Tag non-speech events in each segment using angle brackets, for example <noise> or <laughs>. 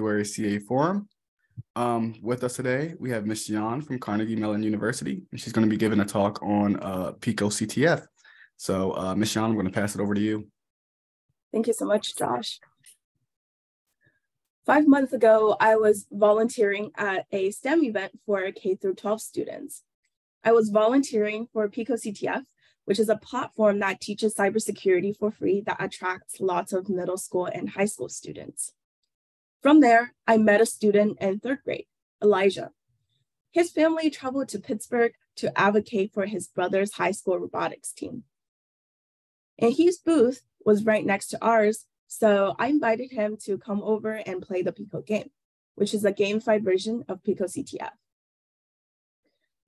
February CAE Forum. Um, with us today, we have Miss Yan from Carnegie Mellon University, and she's going to be giving a talk on uh, Pico CTF. So, uh, Miss Yan, I'm going to pass it over to you. Thank you so much, Josh. Five months ago, I was volunteering at a STEM event for K through 12 students. I was volunteering for Pico CTF, which is a platform that teaches cybersecurity for free that attracts lots of middle school and high school students. From there, I met a student in third grade, Elijah. His family traveled to Pittsburgh to advocate for his brother's high school robotics team. And his booth was right next to ours, so I invited him to come over and play the Pico game, which is a gamified version of Pico CTF.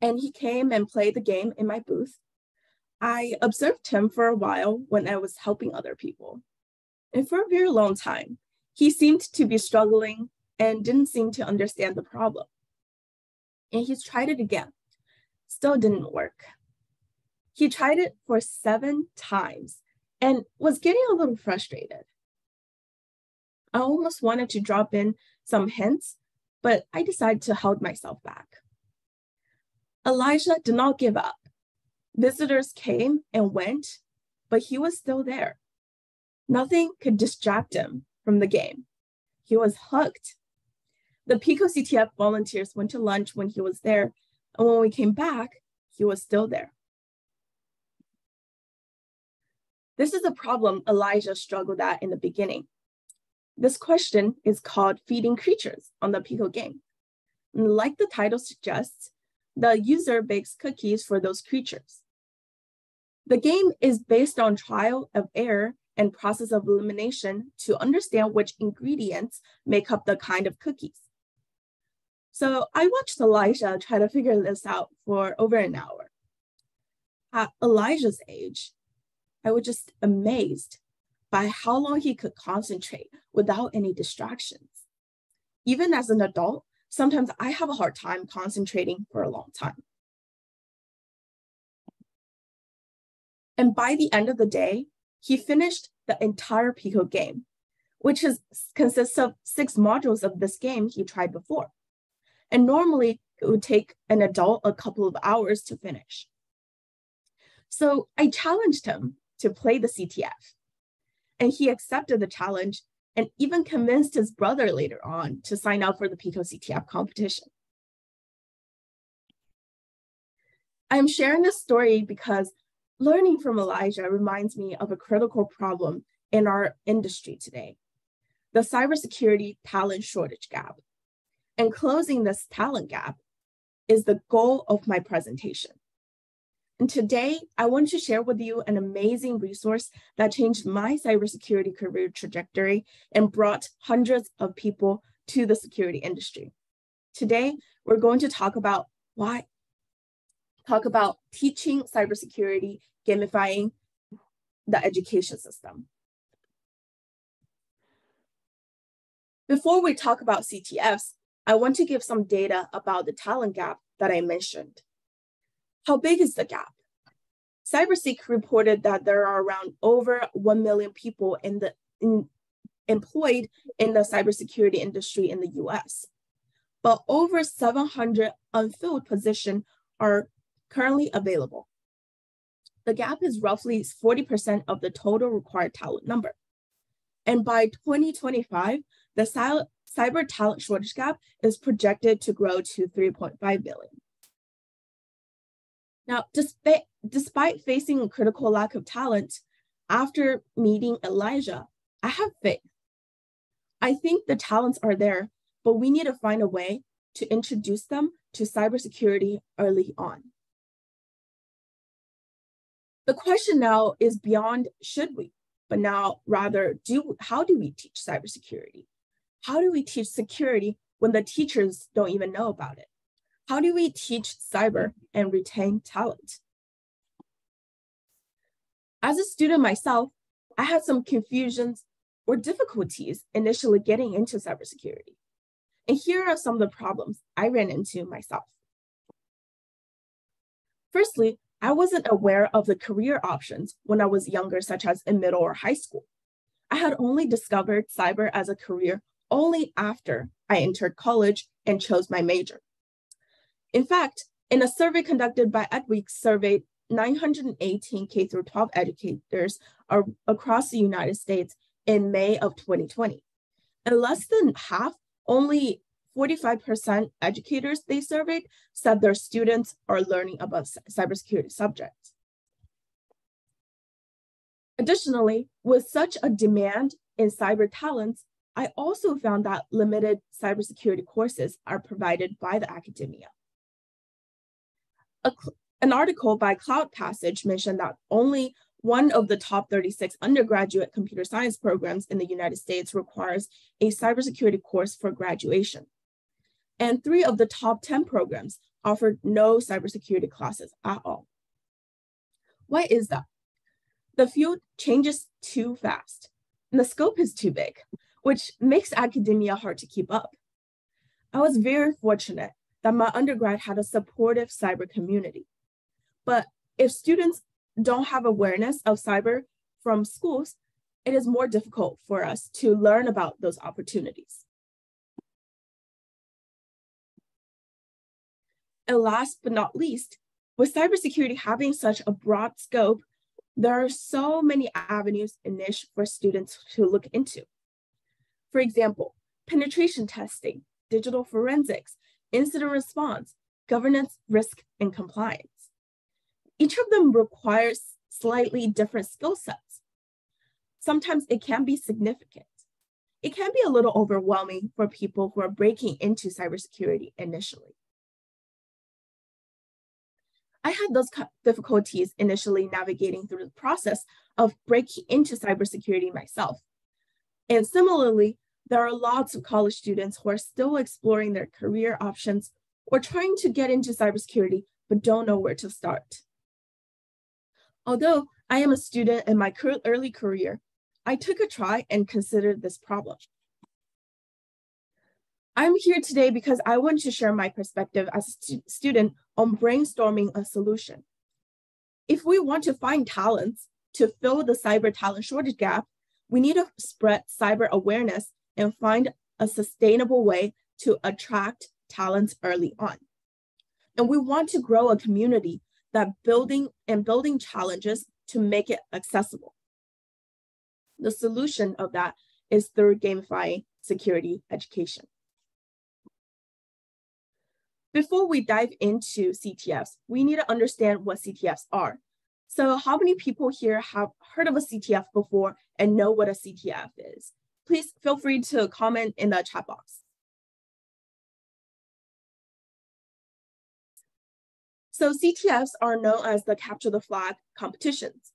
And he came and played the game in my booth. I observed him for a while when I was helping other people. And for a very long time, he seemed to be struggling and didn't seem to understand the problem. And he tried it again, still didn't work. He tried it for seven times and was getting a little frustrated. I almost wanted to drop in some hints, but I decided to hold myself back. Elijah did not give up. Visitors came and went, but he was still there. Nothing could distract him from the game. He was hooked. The Pico CTF volunteers went to lunch when he was there, and when we came back, he was still there. This is a problem Elijah struggled at in the beginning. This question is called feeding creatures on the Pico game. And like the title suggests, the user bakes cookies for those creatures. The game is based on trial of error and process of elimination to understand which ingredients make up the kind of cookies. So I watched Elijah try to figure this out for over an hour. At Elijah's age, I was just amazed by how long he could concentrate without any distractions. Even as an adult, sometimes I have a hard time concentrating for a long time. And by the end of the day, he finished the entire Pico game, which is, consists of six modules of this game he tried before. And normally it would take an adult a couple of hours to finish. So I challenged him to play the CTF. And he accepted the challenge and even convinced his brother later on to sign up for the Pico CTF competition. I'm sharing this story because learning from Elijah reminds me of a critical problem in our industry today the cybersecurity talent shortage gap. And closing this talent gap is the goal of my presentation. And today, I want to share with you an amazing resource that changed my cybersecurity career trajectory and brought hundreds of people to the security industry. Today, we're going to talk about why talk about teaching cybersecurity, gamifying the education system. Before we talk about CTFs, I want to give some data about the talent gap that I mentioned. How big is the gap? CyberSeek reported that there are around over 1 million people in the in, employed in the cybersecurity industry in the US, but over 700 unfilled positions are currently available. The gap is roughly 40% of the total required talent number. And by 2025, the cyber talent shortage gap is projected to grow to 3.5 billion. Now, despite, despite facing a critical lack of talent, after meeting Elijah, I have faith. I think the talents are there, but we need to find a way to introduce them to cybersecurity early on. The question now is beyond should we, but now rather do how do we teach cybersecurity? How do we teach security when the teachers don't even know about it? How do we teach cyber and retain talent? As a student myself, I had some confusions or difficulties initially getting into cybersecurity. And here are some of the problems I ran into myself. Firstly, I wasn't aware of the career options when I was younger, such as in middle or high school. I had only discovered cyber as a career only after I entered college and chose my major. In fact, in a survey conducted by Edweek surveyed 918 K through 12 educators are across the United States in May of 2020. And less than half, only 45% educators they surveyed said their students are learning about cybersecurity subjects. Additionally, with such a demand in cyber talents, I also found that limited cybersecurity courses are provided by the academia. An article by CloudPassage mentioned that only one of the top 36 undergraduate computer science programs in the United States requires a cybersecurity course for graduation. And three of the top 10 programs offered no cybersecurity classes at all. Why is that? The field changes too fast, and the scope is too big which makes academia hard to keep up. I was very fortunate that my undergrad had a supportive cyber community. But if students don't have awareness of cyber from schools, it is more difficult for us to learn about those opportunities. And last but not least, with cybersecurity having such a broad scope, there are so many avenues and niche for students to look into. For example, penetration testing, digital forensics, incident response, governance, risk, and compliance. Each of them requires slightly different skill sets. Sometimes it can be significant. It can be a little overwhelming for people who are breaking into cybersecurity initially. I had those difficulties initially navigating through the process of breaking into cybersecurity myself. And similarly, there are lots of college students who are still exploring their career options or trying to get into cybersecurity but don't know where to start. Although I am a student in my current early career, I took a try and considered this problem. I'm here today because I want to share my perspective as a stu student on brainstorming a solution. If we want to find talents to fill the cyber talent shortage gap, we need to spread cyber awareness and find a sustainable way to attract talents early on. And we want to grow a community that building and building challenges to make it accessible. The solution of that is through gamifying security education. Before we dive into CTFs, we need to understand what CTFs are. So how many people here have heard of a CTF before and know what a CTF is? please feel free to comment in the chat box. So CTFs are known as the capture the flag competitions.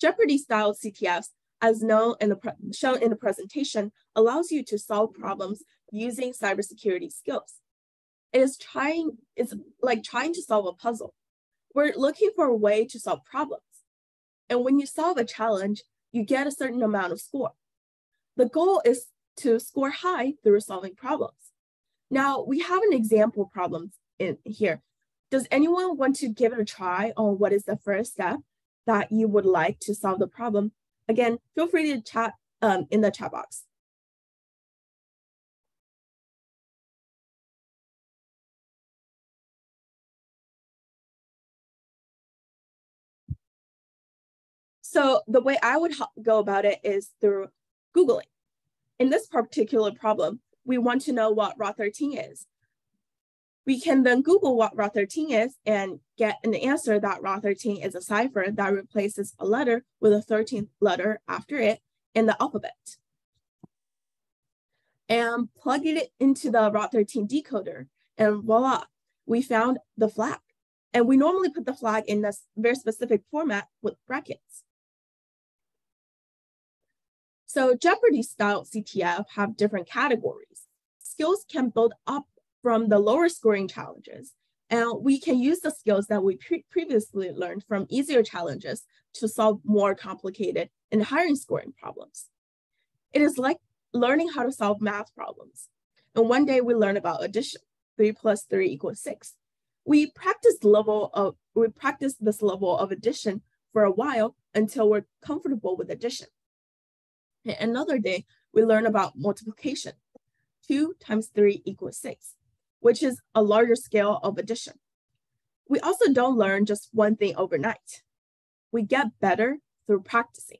Jeopardy style CTFs, as known in the shown in the presentation, allows you to solve problems using cybersecurity skills. It is trying, it's like trying to solve a puzzle. We're looking for a way to solve problems. And when you solve a challenge, you get a certain amount of score. The goal is to score high through solving problems. Now we have an example problem in here. Does anyone want to give it a try on what is the first step that you would like to solve the problem? Again, feel free to chat um, in the chat box. So the way I would go about it is through Googling. In this particular problem, we want to know what ROT13 is. We can then Google what ROT13 is and get an answer that ROT13 is a cipher that replaces a letter with a 13th letter after it in the alphabet. And plug it into the ROT13 decoder and voila, we found the flag. And we normally put the flag in a very specific format with brackets. So Jeopardy style CTF have different categories. Skills can build up from the lower scoring challenges, and we can use the skills that we pre previously learned from easier challenges to solve more complicated and higher scoring problems. It is like learning how to solve math problems. And one day we learn about addition, three plus three equals six. We practice level of, we practice this level of addition for a while until we're comfortable with addition. Another day, we learn about multiplication. 2 times 3 equals 6, which is a larger scale of addition. We also don't learn just one thing overnight. We get better through practicing.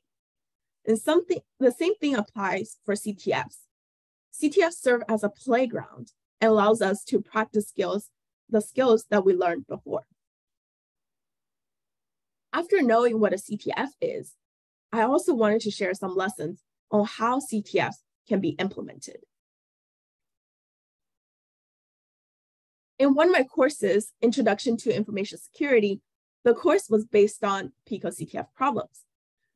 And something the same thing applies for CTFs. CTFs serve as a playground and allows us to practice skills, the skills that we learned before. After knowing what a CTF is, I also wanted to share some lessons on how CTFs can be implemented. In one of my courses, Introduction to Information Security, the course was based on PICO CTF problems.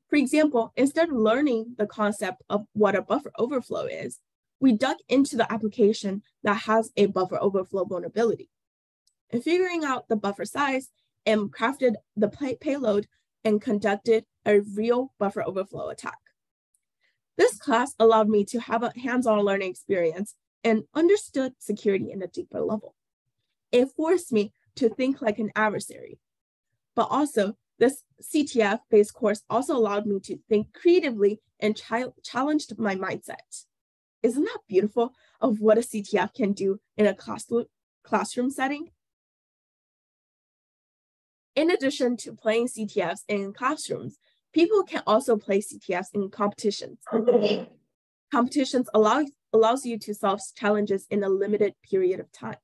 For example, instead of learning the concept of what a buffer overflow is, we dug into the application that has a buffer overflow vulnerability. And figuring out the buffer size and crafted the pay payload and conducted a real buffer overflow attack. This class allowed me to have a hands-on learning experience and understood security in a deeper level. It forced me to think like an adversary. But also, this CTF-based course also allowed me to think creatively and ch challenged my mindset. Isn't that beautiful of what a CTF can do in a class classroom setting? In addition to playing CTFs in classrooms, people can also play CTFs in competitions. competitions allow, allows you to solve challenges in a limited period of time.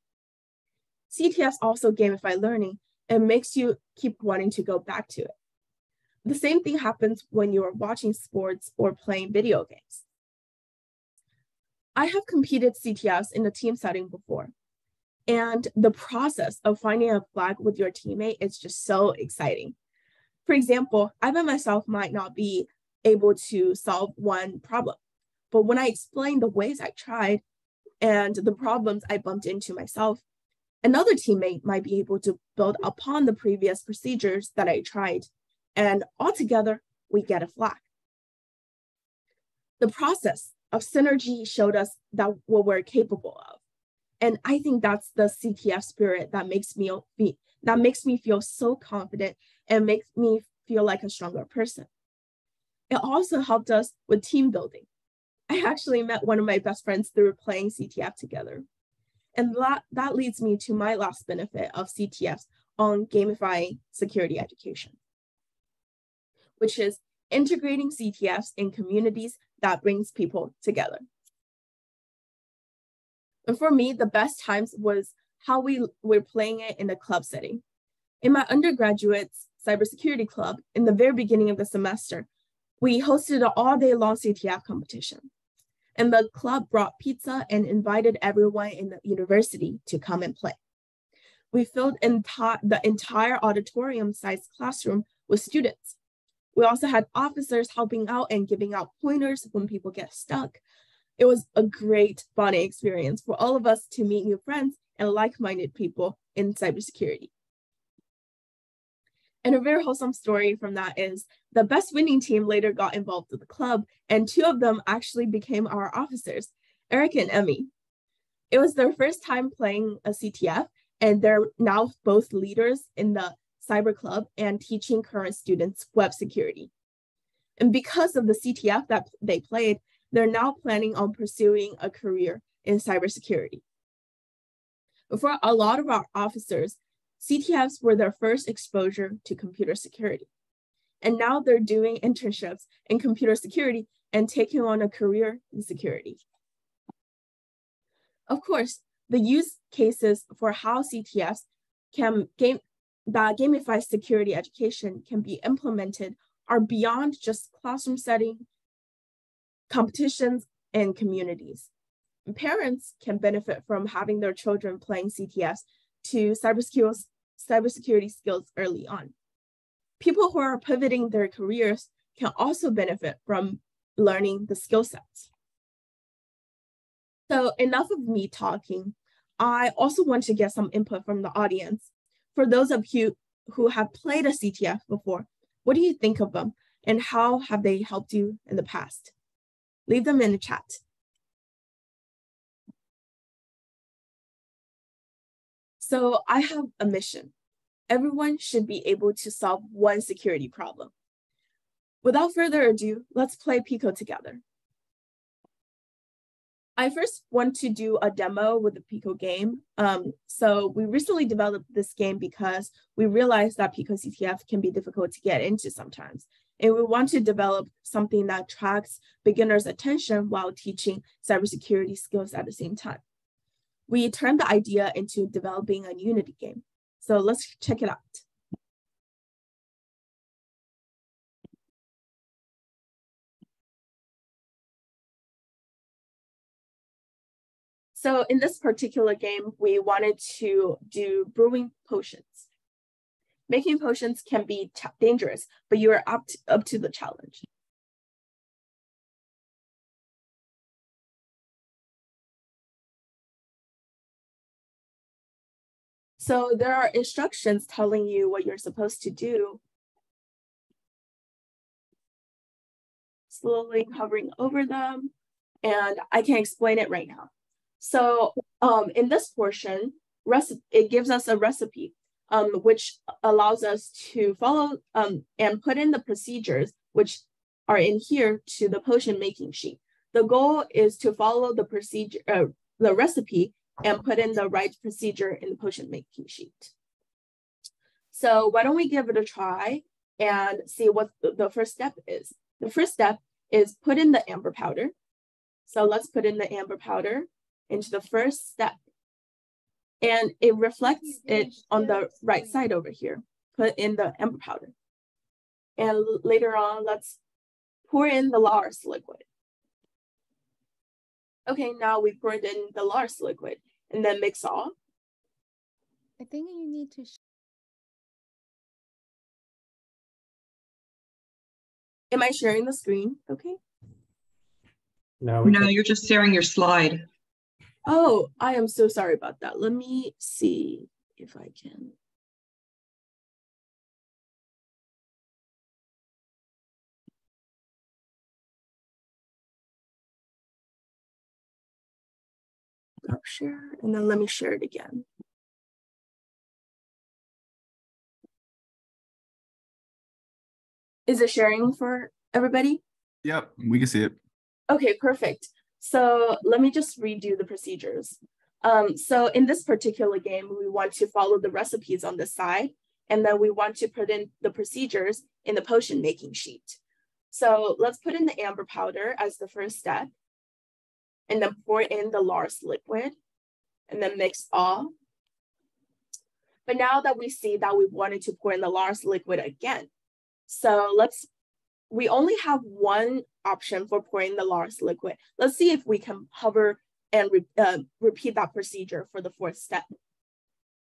CTFs also gamify learning and makes you keep wanting to go back to it. The same thing happens when you're watching sports or playing video games. I have competed CTFs in a team setting before, and the process of finding a flag with your teammate is just so exciting. For example, I by myself might not be able to solve one problem, but when I explain the ways I tried and the problems I bumped into myself, another teammate might be able to build upon the previous procedures that I tried, and altogether, we get a flag. The process of synergy showed us that what we're capable of. And I think that's the CTF spirit that makes me that makes me feel so confident and makes me feel like a stronger person. It also helped us with team building. I actually met one of my best friends through playing CTF together. And that, that leads me to my last benefit of CTFs on gamifying security education, which is integrating CTFs in communities that brings people together. And for me, the best times was how we were playing it in the club setting. In my undergraduate's cybersecurity club, in the very beginning of the semester, we hosted an all day long CTF competition. And the club brought pizza and invited everyone in the university to come and play. We filled enti the entire auditorium sized classroom with students. We also had officers helping out and giving out pointers when people get stuck, it was a great bonding experience for all of us to meet new friends and like-minded people in cybersecurity. And a very wholesome story from that is the best winning team later got involved with the club, and two of them actually became our officers, Eric and Emmy. It was their first time playing a CTF, and they're now both leaders in the cyber club and teaching current students web security. And because of the CTF that they played, they're now planning on pursuing a career in cybersecurity. For a lot of our officers, CTFs were their first exposure to computer security. And now they're doing internships in computer security and taking on a career in security. Of course, the use cases for how CTFs can game that gamify security education can be implemented are beyond just classroom setting competitions, and communities. Parents can benefit from having their children playing CTFs to cybersecurity, cybersecurity skills early on. People who are pivoting their careers can also benefit from learning the skill sets. So enough of me talking. I also want to get some input from the audience. For those of you who have played a CTF before, what do you think of them and how have they helped you in the past? Leave them in the chat. So I have a mission. Everyone should be able to solve one security problem. Without further ado, let's play Pico together. I first want to do a demo with the Pico game. Um, so we recently developed this game because we realized that Pico CTF can be difficult to get into sometimes. And we want to develop something that tracks beginners' attention while teaching cybersecurity skills at the same time. We turned the idea into developing a Unity game. So let's check it out. So in this particular game, we wanted to do brewing potions. Making potions can be dangerous, but you are up to, up to the challenge. So there are instructions telling you what you're supposed to do. Slowly hovering over them, and I can explain it right now. So um, in this portion, it gives us a recipe, um, which allows us to follow um, and put in the procedures, which are in here to the potion making sheet. The goal is to follow the procedure, uh, the recipe and put in the right procedure in the potion making sheet. So why don't we give it a try and see what the first step is. The first step is put in the amber powder. So let's put in the amber powder into the first step. And it reflects it on the right side over here. Put in the amber powder. And later on, let's pour in the Lars liquid. Okay, now we poured in the Lars liquid and then mix all. I think you need to. Am I sharing the screen? Okay. No, no, you're just sharing your slide. Oh, I am so sorry about that. Let me see if I can. Share, and then let me share it again. Is it sharing for everybody? Yep, we can see it. Okay, perfect. So let me just redo the procedures. Um, so in this particular game, we want to follow the recipes on the side, and then we want to put in the procedures in the potion making sheet. So let's put in the amber powder as the first step, and then pour in the Lars liquid, and then mix all. But now that we see that we wanted to pour in the Lars liquid again, so let's, we only have one option for pouring the Lars liquid. Let's see if we can hover and re uh, repeat that procedure for the fourth step.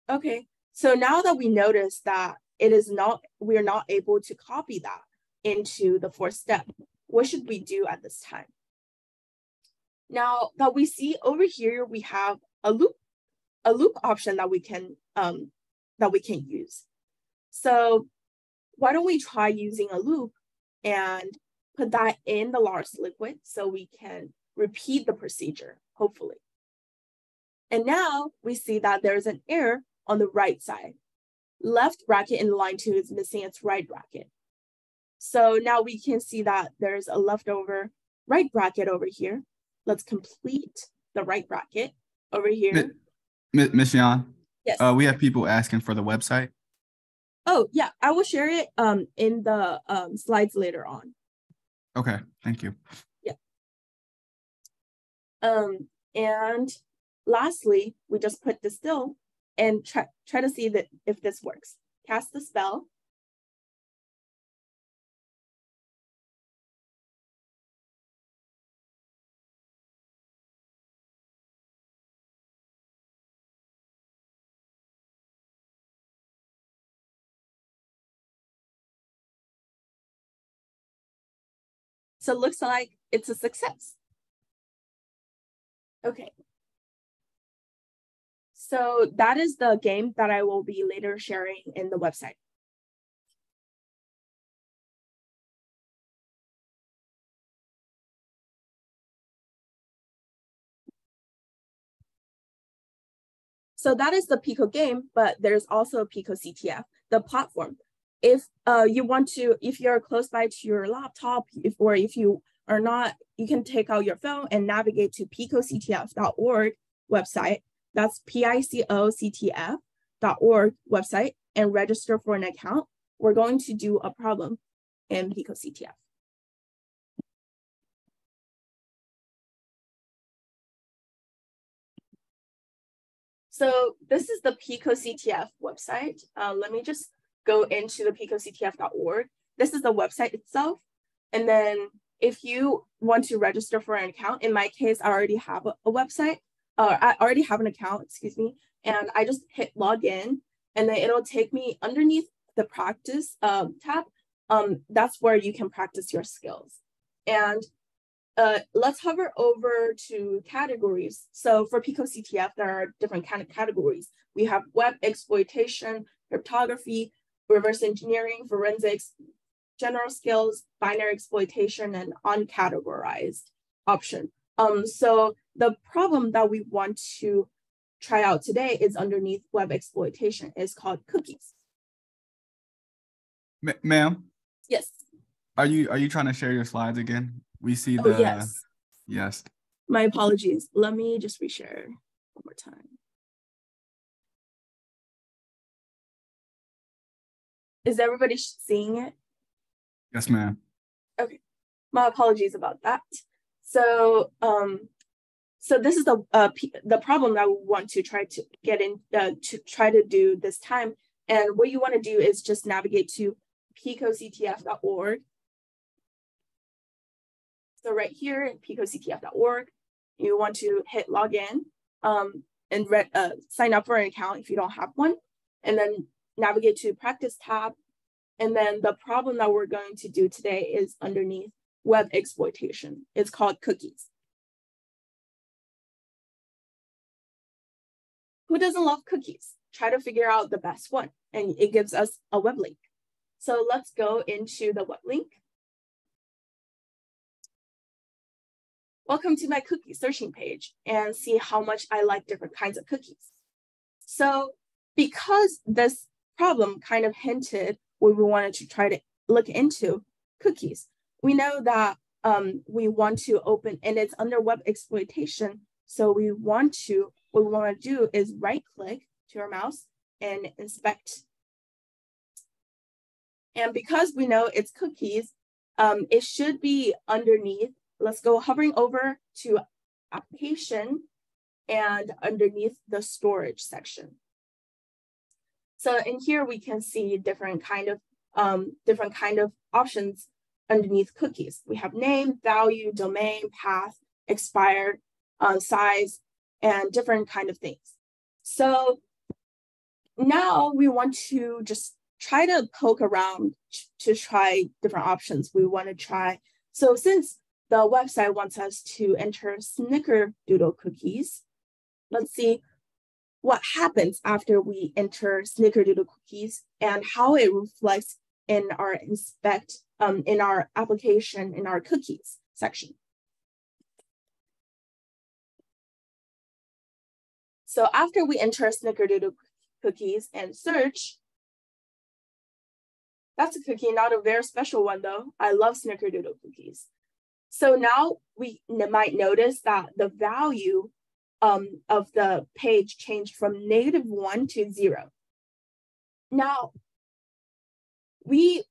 Okay, so now that we notice that it is not, we're not able to copy that into the fourth step, what should we do at this time? Now that we see over here, we have a loop, a loop option that we can um, that we can use. So why don't we try using a loop and put that in the Lars liquid so we can repeat the procedure, hopefully. And now we see that there's an error on the right side. Left bracket in line two is missing its right bracket. So now we can see that there's a leftover right bracket over here. Let's complete the right bracket over here. Miss Yan, yes. Uh, we have people asking for the website. Oh yeah, I will share it um in the um slides later on. Okay, thank you. Yeah. Um, and lastly, we just put distill and try, try to see that if this works. Cast the spell. So it looks like it's a success. Okay. So that is the game that I will be later sharing in the website. So that is the Pico game, but there's also Pico CTF, the platform if uh, you want to, if you're close by to your laptop, if or if you are not, you can take out your phone and navigate to picoctf.org website. That's P-I-C-O-C-T-F.org website and register for an account. We're going to do a problem in PicoCTF. So this is the PicoCTF website. Uh, let me just go into the picoctf.org. This is the website itself. And then if you want to register for an account, in my case, I already have a, a website, or I already have an account, excuse me, and I just hit login and then it'll take me underneath the practice um, tab. Um, that's where you can practice your skills. And uh, let's hover over to categories. So for PicoCTF, there are different kind of categories. We have web exploitation, cryptography, reverse engineering, forensics, general skills, binary exploitation, and uncategorized option. Um, so the problem that we want to try out today is underneath web exploitation. It's called cookies. Ma- ma'am, Yes. are you are you trying to share your slides again? We see Oh, the yes. yes. My apologies. Let me just reshare one more time. Is everybody seeing it? Yes, ma'am. Okay. My apologies about that. So, um, so this is the uh, the problem that we want to try to get in uh, to try to do this time. And what you want to do is just navigate to picoctf.org. So right here, picoctf.org, you want to hit login um, and uh, sign up for an account if you don't have one, and then navigate to practice tab. And then the problem that we're going to do today is underneath web exploitation. It's called cookies. Who doesn't love cookies? Try to figure out the best one, and it gives us a web link. So let's go into the web link. Welcome to my cookie searching page and see how much I like different kinds of cookies. So because this problem kind of hinted what we wanted to try to look into cookies, we know that um, we want to open and it's under web exploitation. So we want to, what we want to do is right click to our mouse and inspect. And because we know it's cookies, um, it should be underneath. Let's go hovering over to application and underneath the storage section. So in here we can see different kind of um, different kind of options underneath cookies. We have name, value, domain, path, expired, uh, size, and different kind of things. So now we want to just try to poke around to try different options. We want to try. So since the website wants us to enter snickerdoodle cookies, let's see what happens after we enter snickerdoodle cookies and how it reflects in our inspect um, in our application in our cookies section. So after we enter snickerdoodle cookies and search, that's a cookie, not a very special one though. I love snickerdoodle cookies. So now we might notice that the value um, of the page changed from negative one to zero. Now, we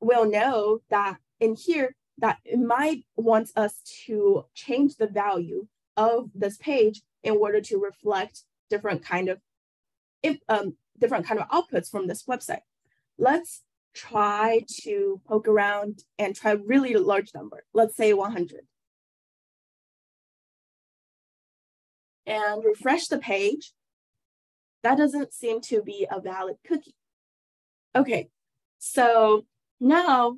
will know that in here that it might want us to change the value of this page in order to reflect different kind of um, different kind of outputs from this website. Let's try to poke around and try really large number. Let's say 100. And refresh the page. That doesn't seem to be a valid cookie. Okay, so now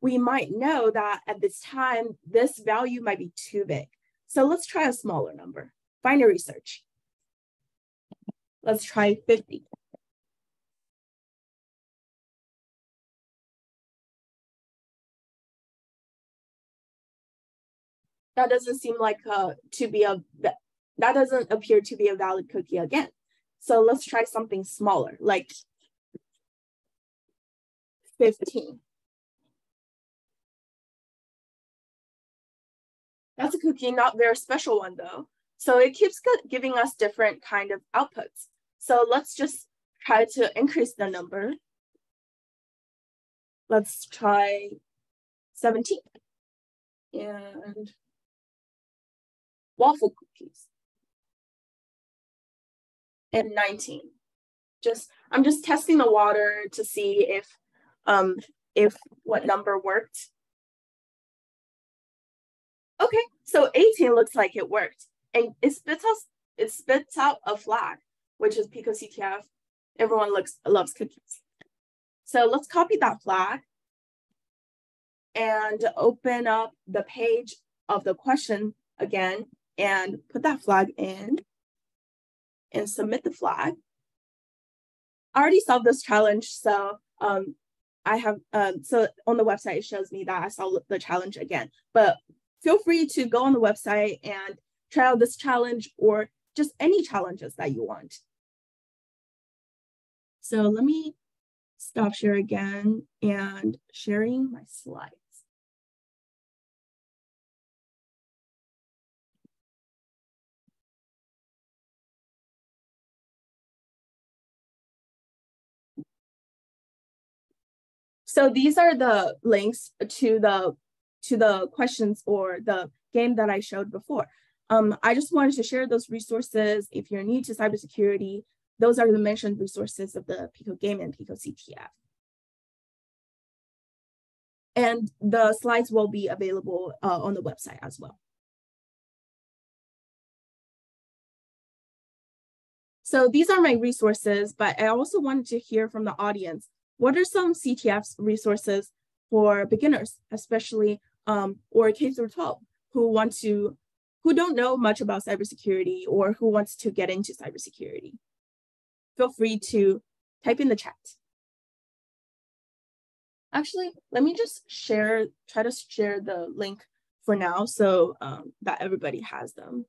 we might know that at this time, this value might be too big. So let's try a smaller number, binary search. Let's try 50. That doesn't seem like uh, to be a, that doesn't appear to be a valid cookie again. So let's try something smaller, like 15. That's a cookie, not very special one though. So it keeps giving us different kind of outputs. So let's just try to increase the number. Let's try 17 and waffle cookies and 19 just i'm just testing the water to see if um if what number worked. Okay so 18 looks like it worked and it spits out it spits out a flag which is pico ctf everyone looks loves cookies. So let's copy that flag and open up the page of the question again and put that flag in and submit the flag. I already solved this challenge, so um, I have, um, so on the website, it shows me that I solved the challenge again, but feel free to go on the website and try out this challenge or just any challenges that you want. So let me stop share again and sharing my slides. So these are the links to the to the questions or the game that I showed before. Um, I just wanted to share those resources. If you're new to cybersecurity, those are the mentioned resources of the Pico game and Pico CTF. And the slides will be available uh, on the website as well. So these are my resources, but I also wanted to hear from the audience what are some CTF's resources for beginners, especially um, or K through 12, who want to, who don't know much about cybersecurity or who wants to get into cybersecurity? Feel free to type in the chat. Actually, let me just share, try to share the link for now so um, that everybody has them.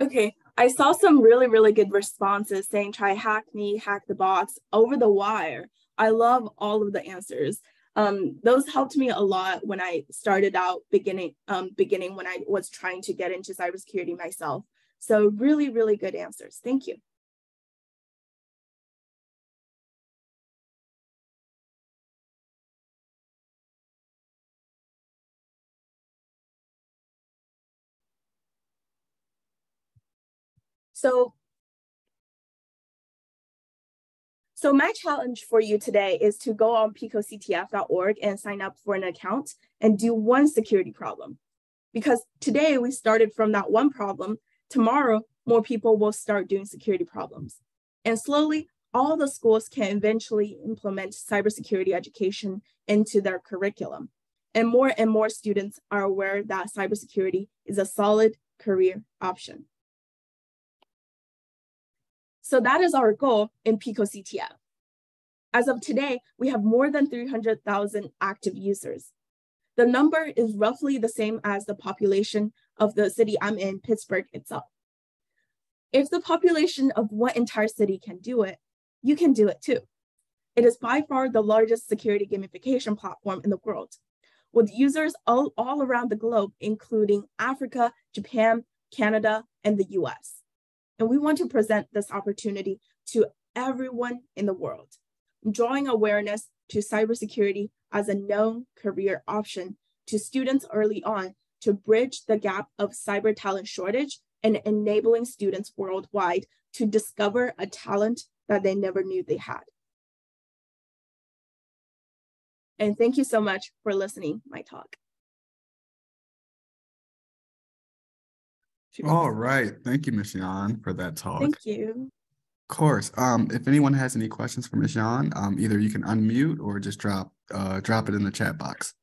Okay, I saw some really, really good responses saying try hack me, Hack The Box over the wire. I love all of the answers. Um, those helped me a lot when I started out beginning, um, beginning when I was trying to get into cybersecurity myself. So really, really good answers. Thank you. So, so my challenge for you today is to go on picoctf.org and sign up for an account and do one security problem. Because today we started from that one problem, tomorrow more people will start doing security problems. And slowly, all the schools can eventually implement cybersecurity education into their curriculum. And more and more students are aware that cybersecurity is a solid career option. So that is our goal in Pico CTF. As of today, we have more than 300,000 active users. The number is roughly the same as the population of the city I'm in, Pittsburgh itself. If the population of one entire city can do it, you can do it too. It is by far the largest security gamification platform in the world, with users all, all around the globe, including Africa, Japan, Canada, and the US. And we want to present this opportunity to everyone in the world, drawing awareness to cybersecurity as a known career option to students early on to bridge the gap of cyber talent shortage and enabling students worldwide to discover a talent that they never knew they had. And thank you so much for listening my talk. All right. Thank you, Ms. Yan, for that talk. Thank you. Of course. Um, if anyone has any questions for Ms. Yan, um, either you can unmute or just drop uh drop it in the chat box.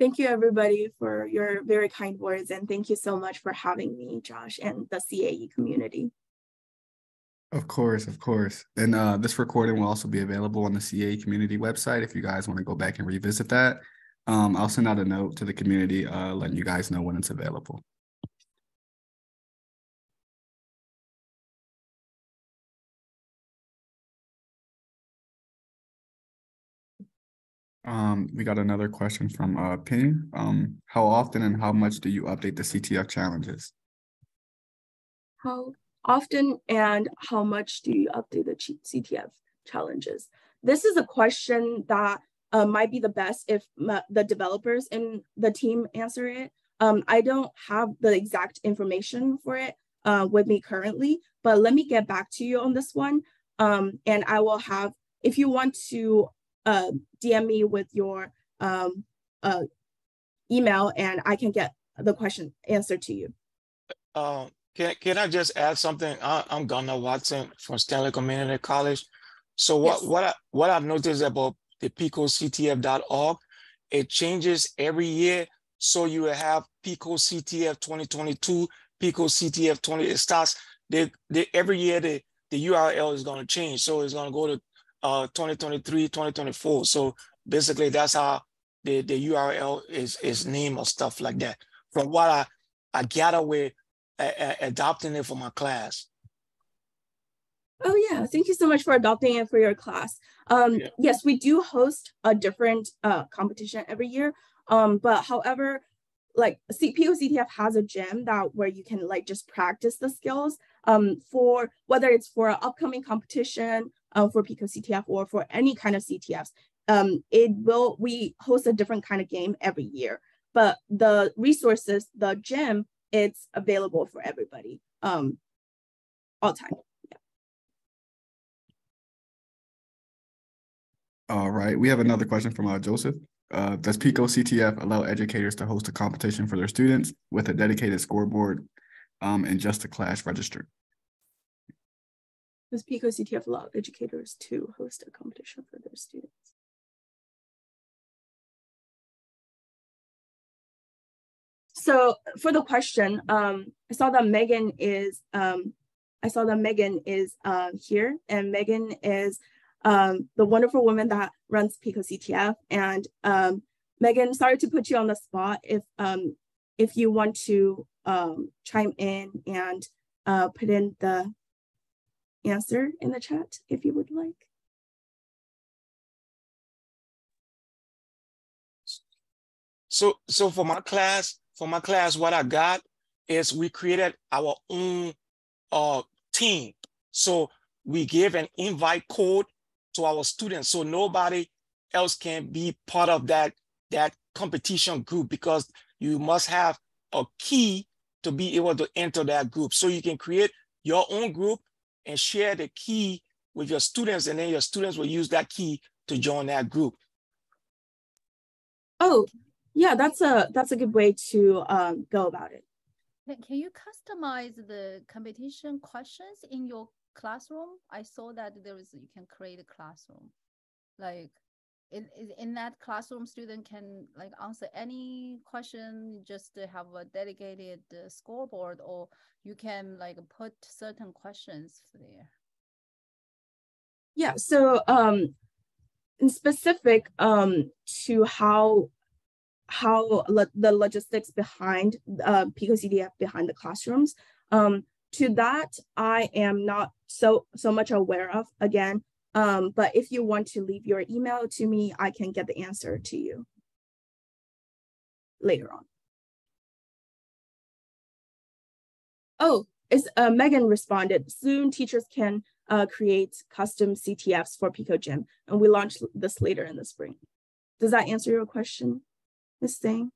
Thank you, everybody, for your very kind words. And thank you so much for having me, Josh, and the CAE community. Of course, of course. And uh, this recording will also be available on the CAE community website if you guys want to go back and revisit that. Um, I'll send out a note to the community uh, letting you guys know when it's available. Um, we got another question from uh Ping. Um, how often and how much do you update the CTF challenges? How often and how much do you update the CTF challenges? This is a question that uh, might be the best if the developers in the team answer it. Um, I don't have the exact information for it uh, with me currently, but let me get back to you on this one. Um, and I will have, if you want to uh, DM me with your um, uh, email and I can get the question answered to you. Uh, can, can I just add something? I, am Gunnar Watson from Stanly Community College. So what, yes. what, I, what I've noticed about the picoctf.org, it changes every year. So you will have Pico CTF 2022, Pico CTF 20, it starts, they, they, every year the, the URL is going to change. So it's going to go to uh 2023 2024 so basically that's how the the url is is named or stuff like that. From what i i gather with uh, adopting it for my class. Oh yeah. Thank you so much for adopting it for your class. Um yeah. yes we do host a different uh competition every year. Um but however like PICO-CTF has a gym that where you can like just practice the skills um, for whether it's for an upcoming competition uh, for PICO-CTF or for any kind of CTFs. Um, it will, we host a different kind of game every year, but the resources, the gym, it's available for everybody um, all time. All right, we have another question from uh, Joseph. Uh, does PICO-CTF allow educators to host a competition for their students with a dedicated scoreboard um, and just a class register? Does PICO-CTF allow educators to host a competition for their students? So for the question, um, I saw that Megan is, um, I saw that Megan is uh, here and Megan is um, the wonderful woman that runs PICO-CTF. And um, Megan, sorry to put you on the spot. If um, if you want to chime in and uh, put in the answer in the chat, if you would like. So, so for my class, for my class, what I got is we created our own uh, team. So we give an invite code to our students so nobody else can be part of that that competition group because you must have a key to be able to enter that group so you can create your own group and share the key with your students and then your students will use that key to join that group. Oh yeah that's a that's a good way to um, go about it. Can you customize the competition questions in your classroom, I saw that there is you can create a classroom, like in in that classroom, student can like answer any question, just have a dedicated uh, scoreboard, or you can like put certain questions there. Yeah. So um, in specific um to how how the logistics behind uh, PICO-CTF behind the classrooms. Um, to that, I am not so so much aware of again. Um, but if you want to leave your email to me, I can get the answer to you later on. Oh, is uh, Megan responded. Soon teachers can uh, create custom CTFs for Pico Gym, and we launch this later in the spring. Does that answer your question, Ms. Stang?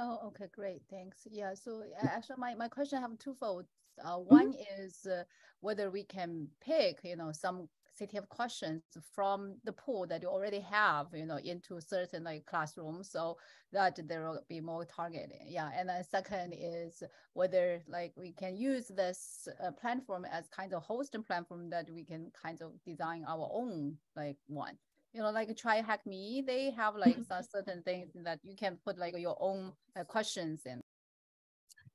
Oh, okay, great, thanks. Yeah, so actually, my, my question I have twofold. Uh, one is uh, whether we can pick, you know, some CTF questions from the pool that you already have, you know, into certain like classrooms, so that there will be more targeting. Yeah, and then second is whether like we can use this uh, platform as kind of hosting platform that we can kind of design our own like one you know, like TryHackMe, they have like <laughs> some certain things that you can put like your own uh, questions in.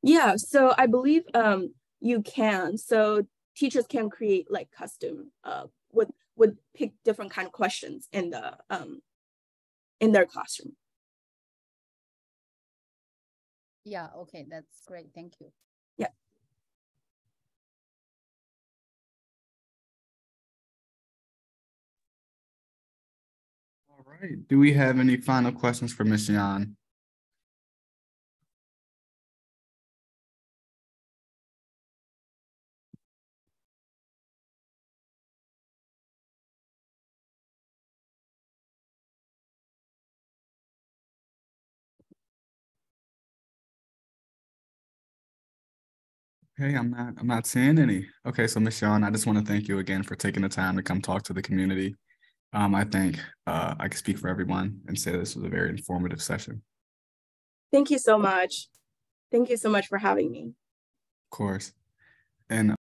Yeah, so I believe um you can. So teachers can create like custom uh would would pick different kind of questions in the um in their classroom. Yeah, okay, that's great. Thank you. Yeah. All right. Do we have any final questions for Ms. Yan? Okay, I'm not, I'm not seeing any. Okay, so. Yan, I just want to thank you again for taking the time to come talk to the community. Um, I think uh, I can speak for everyone and say this was a very informative session. Thank you so much. Thank you so much for having me. Of course. And